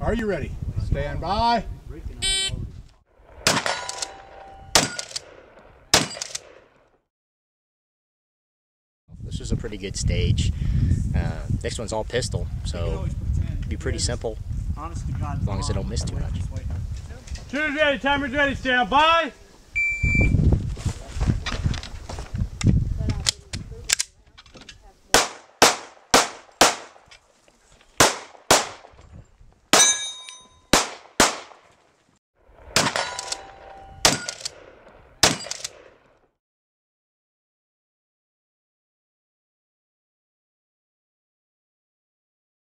Are you ready? Stand by. This is a pretty good stage. Uh, next one's all pistol, so be pretty simple as long as I don't miss too much. Shooter's ready, timer's ready, stand by.